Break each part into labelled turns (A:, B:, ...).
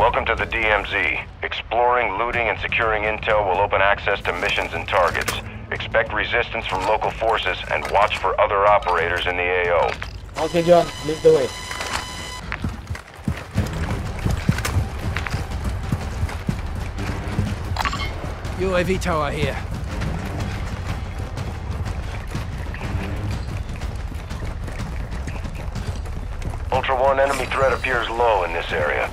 A: Welcome to the DMZ. Exploring, looting, and securing intel will open access to missions and targets. Expect resistance from local forces and watch for other operators in the AO.
B: Okay, John, lead the way.
C: UAV tower here.
A: Ultra One enemy threat appears low in this area.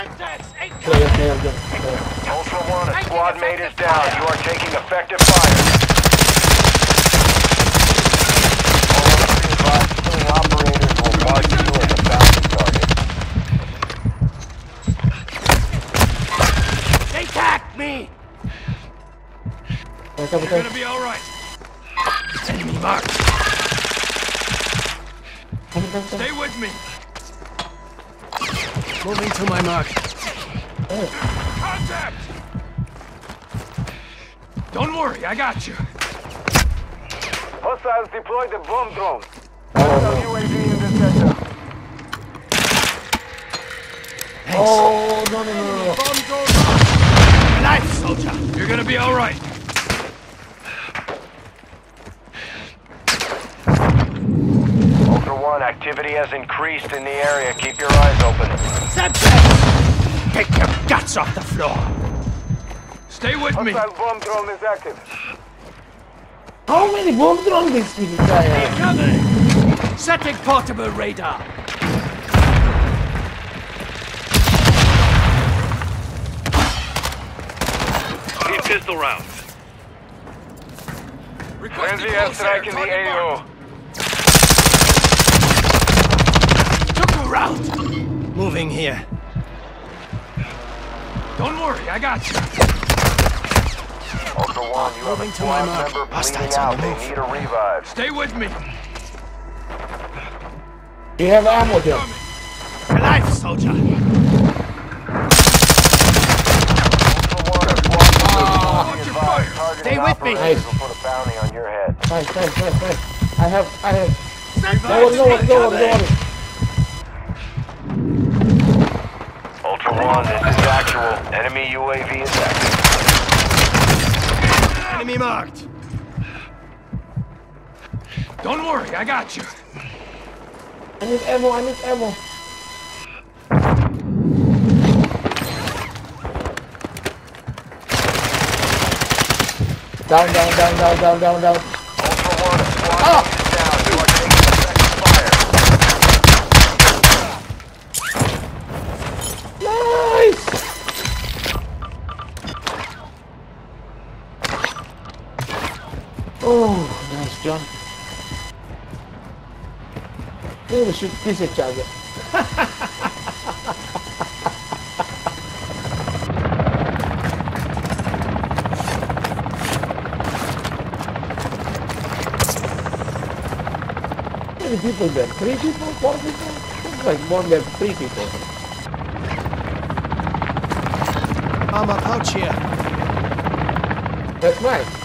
B: Clear, clear.
A: Ultra One, a squad mate is down. You are taking effective fire.
C: They attacked me! You're gonna be alright. Enemy marked. Stay with me. Moving to my mark. Contact! Don't worry, I got you.
A: Hostiles deployed the bomb drone.
B: Oh,
A: UAV in this sector.
B: oh, no, no, no, no, no.
C: Bomb drone Life, soldier. You're gonna be alright.
A: Ultra One, activity has increased in the area. Keep your eyes open.
C: Subject! Take your guts off the floor. Stay with me.
A: bomb drone is active.
B: How many bomb drones this thing guy has?
C: Coming! Setting portable radar.
A: Need pistol rounds.
C: Requesting
A: Frenzy
C: close air.
A: airstrike in the
C: Target
A: AO.
C: Marked. Took a round. Moving here. Don't worry, I got you.
A: Ultra One, you have a
C: Moving to my
A: squad
C: mark.
A: member bleeding out.
C: the
A: They
C: move.
A: need a revive.
C: Stay with me.
B: Do you have ammo, John?
C: Coming. Alive, soldier.
A: A squad member
C: Watch
A: is
C: your
A: advised.
C: fire.
A: Targeting
C: Stay with me.
A: operators will put a bounty on your head.
B: Nice, nice, nice, nice. I have, I have.
C: Revive
B: No one, no one, no one, no one.
A: Ultra One, this is actual. Enemy UAV is active.
C: Enemy marked. Don't worry, I got you.
B: I need ammo, I need ammo. Down, down, down, down, down, down, down. Should kiss each other. How many people there? Three people? Four people? Looks like more than three people.
C: Armor pouch here.
B: That's nice.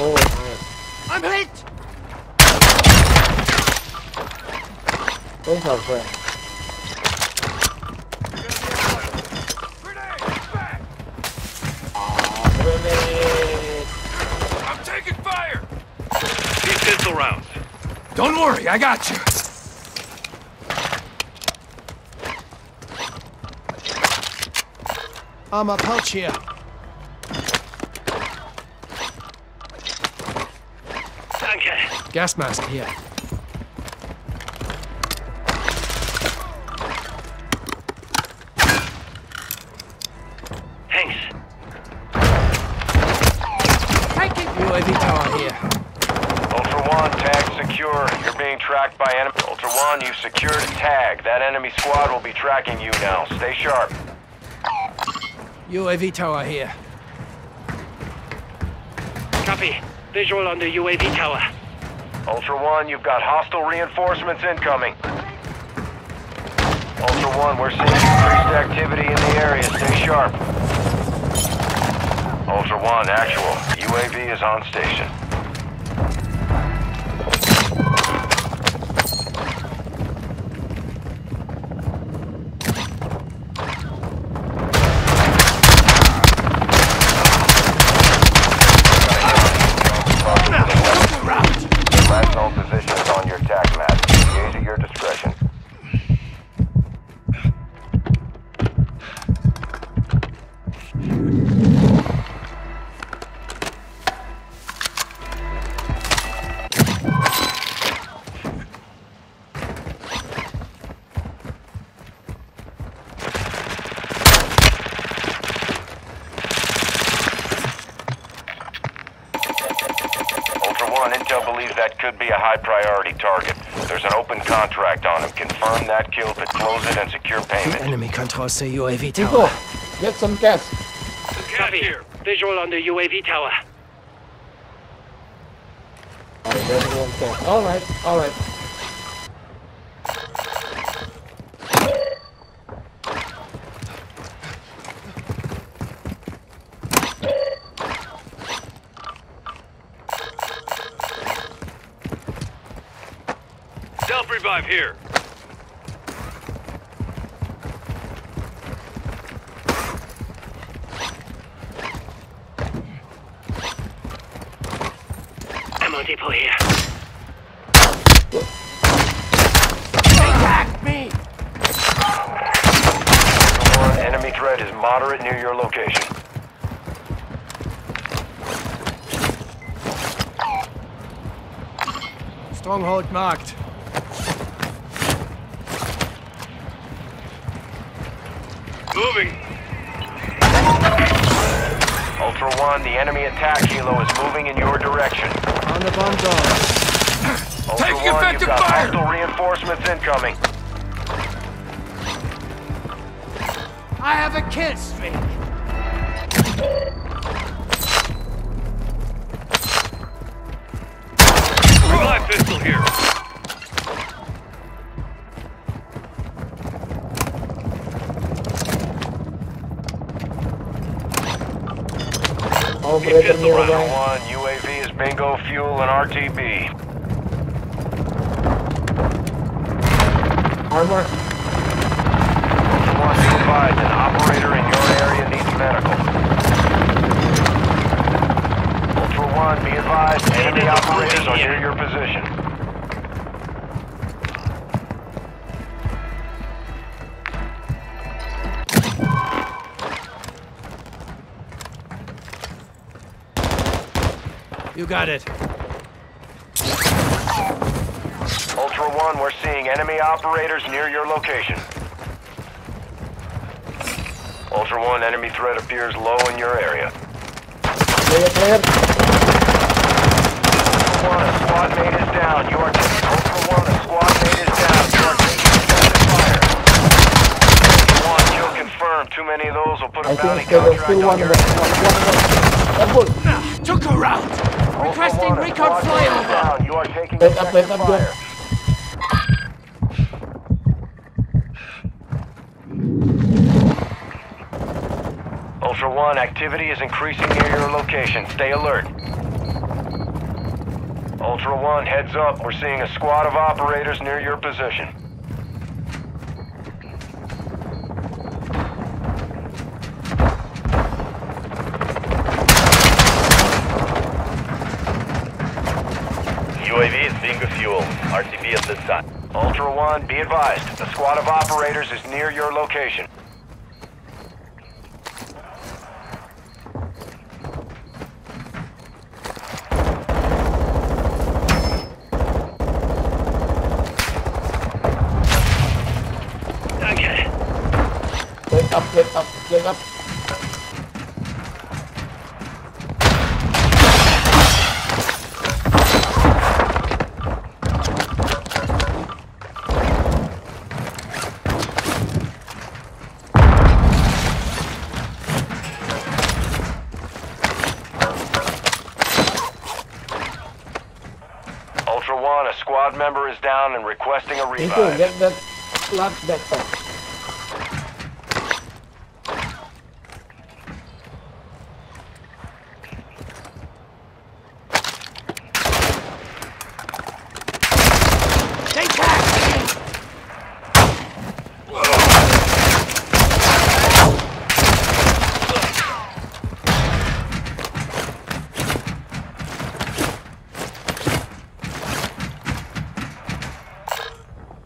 B: Oh, nice.
C: I'm hit.
B: Those are friends.
C: Grenade! I'm taking fire.
A: Need pistol rounds.
C: Don't worry, I got you. Armor pouch here. Gas mask here.
A: Thanks.
C: UAV tower here.
A: Ultra One, tag secure. You're being tracked by enemy. Ultra One, you've secured a tag. That enemy squad will be tracking you now. Stay sharp.
C: UAV tower here.
D: Copy. Visual on the UAV tower.
A: Ultra One, you've got hostile reinforcements incoming. Ultra One, we're seeing increased activity in the area. Stay sharp. Ultra One, actual. UAV is on station. high priority target. There's an open contract on him. Confirm that kill to close it and secure payment.
E: Enemy control say UAV tower.
B: Eagle, get some gas.
D: Copy. Visual on the UAV tower.
B: All right, all
A: right. 45 here.
D: Ammo depot here. Attack me!
A: One enemy threat is moderate near your location.
E: Stronghold marked.
A: Moving. Ultra One, the enemy attack helo is moving in your direction.
E: On the bomb door.
A: Ultra
C: Taking
A: One, you've
C: effective
A: got
C: fire!
A: hostile reinforcements incoming.
E: I have a kill streak.
A: Revive pistol here.
B: Operator
A: Ultra
B: nearby.
A: One, UAV is bingo fuel and RTB.
B: Armor.
A: Ultra One, be advised, an operator in your area needs medical. Ultra One, be advised, enemy operators are
D: here.
A: near your position.
E: You got it.
A: Ultra One, we're seeing enemy operators near your location. Ultra One, enemy threat appears low in your area.
B: Clear, clear.
A: Ultra One, a squad mate is down. You are taking Ultra One, a squad mate is down. You are taking effective fire. Ultra One, kill confirmed. Too many of those will put a
B: I
A: bounty
B: think there's
A: contract on your
B: of
A: head.
B: them. One of them.
E: Took her out.
A: Ultra
E: Requesting
A: One, a
E: recon
A: squad mate is
E: flyover.
A: You are taking
B: Wait up, wait
A: effective
B: up,
A: fire. Ultra One, activity is increasing near your location. Stay alert. Ultra One, heads up. We're seeing a squad of operators near your position.
F: UAV fuel. RTB at this time.
A: Ultra One, be advised. A squad of operators is near your location. Requesting a revive.
B: get that last backpack.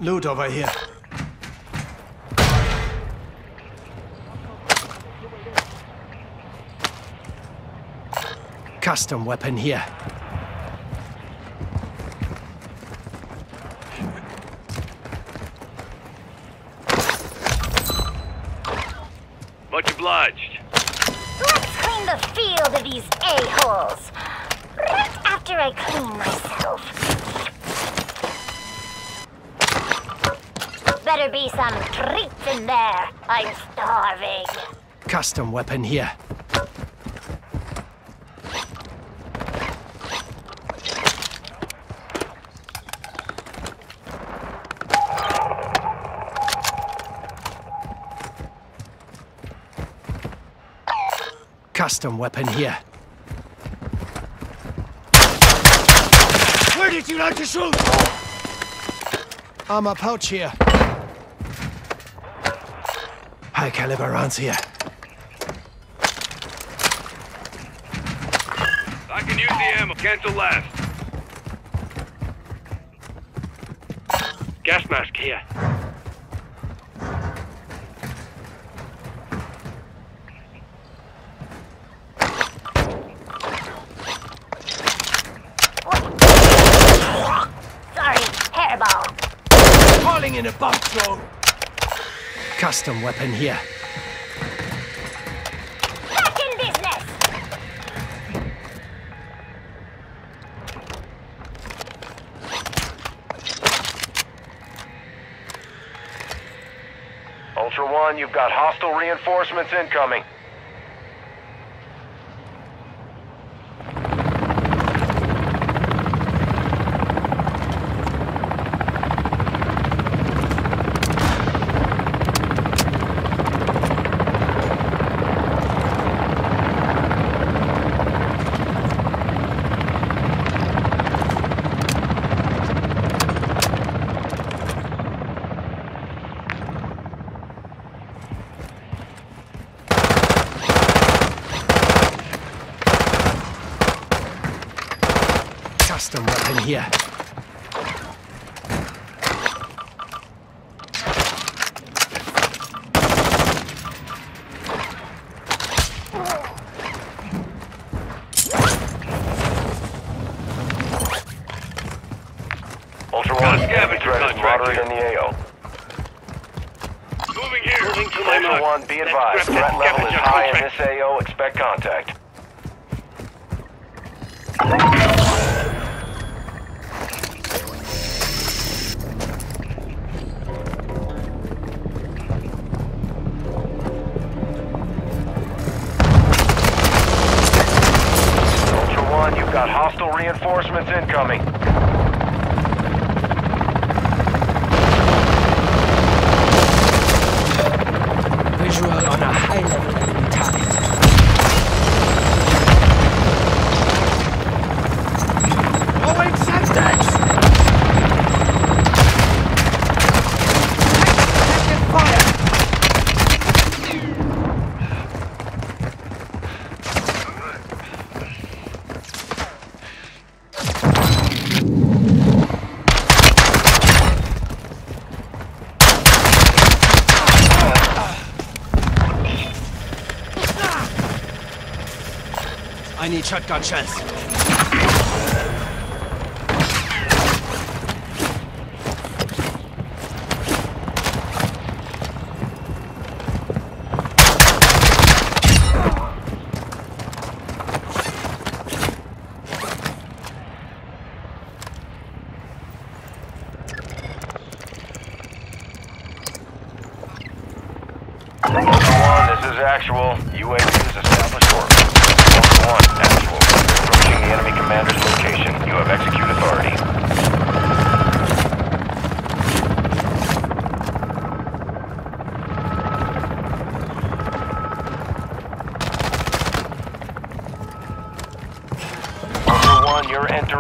C: Loot over here. Custom weapon here.
F: Much obliged.
G: Let's clean the field of these a-holes. Right after I clean myself. Better be some treats in there. I'm starving.
C: Custom weapon here. Custom weapon here. Where did you like to shoot? Armor pouch here. High caliber rounds here.
F: I can use the ammo. Cancel last.
D: Gas mask here.
G: Sorry, hairball.
C: Calling in a bomb drone. Custom weapon here.
G: Back in business.
A: Ultra One, you've got hostile reinforcements incoming.
C: Custom weapon here.
A: Ultra
F: Got
A: One,
F: a
A: enemy
F: scavenger
A: threat is moderate
F: here.
A: in the AO.
F: Moving here.
D: Moving to my mark.
A: One, be advised, threat level is high in this AO. Expect contact. Ultra One, you've got hostile reinforcements incoming.
C: Visual on a high level shotgun shells.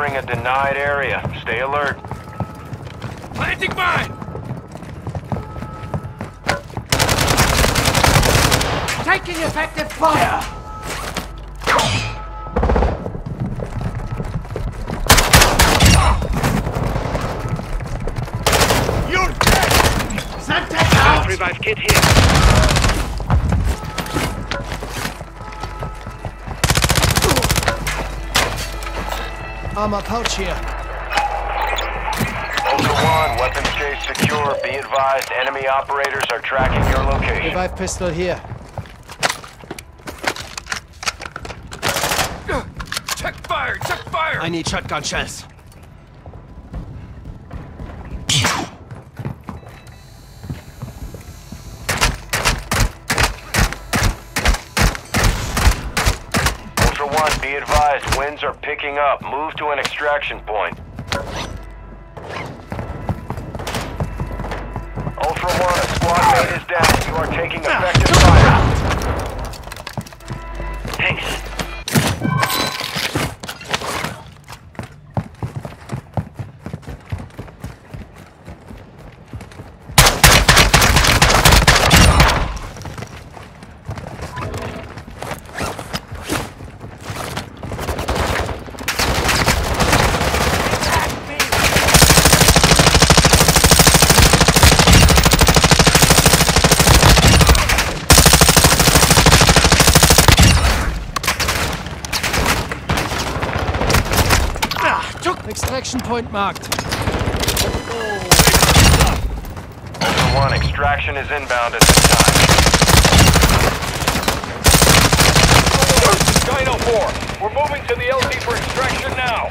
A: Entering a denied area. Stay alert.
C: Planting mine!
E: Taking effective fire!
C: You're dead!
E: Semtex out!
D: Revive kit here.
E: Armor pouch here.
A: Ultra One, weapons case secure. Be advised, enemy operators are tracking your location.
E: Revive pistol here.
C: Check fire! Check fire!
E: I need shotgun shells.
A: Advised, winds are picking up. Move to an extraction point. Ultra One, a squad mate is down. You are taking effective fire.
D: Thanks.
E: Extraction point marked.
A: Ultra One, extraction is inbound at this time.
F: Dino 4, we're moving to the LZ for extraction now.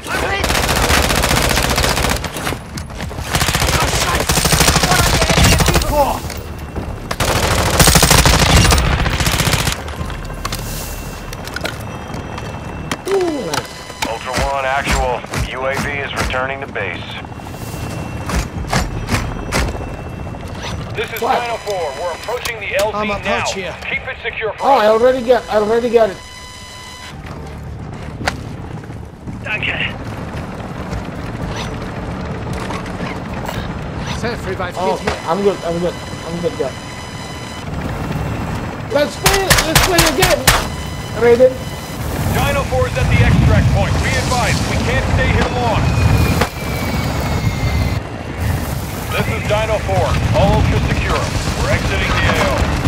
A: Ultra One, actual. UAV is returning to base.
F: This is
B: What?
F: Dino 4, we're approaching the LZ
E: Armor
F: now.
E: pouch here.
F: Keep it secure for
B: Oh, I already got, I already got it.
E: Self revive
B: Oh. I'm good, I'm good, I'm good, guy. Let's play, let's play again, Raiden.
F: Dino 4 is at the extract point. We can't stay here long. This is Dino 4, all ultra secure. We're exiting the AO.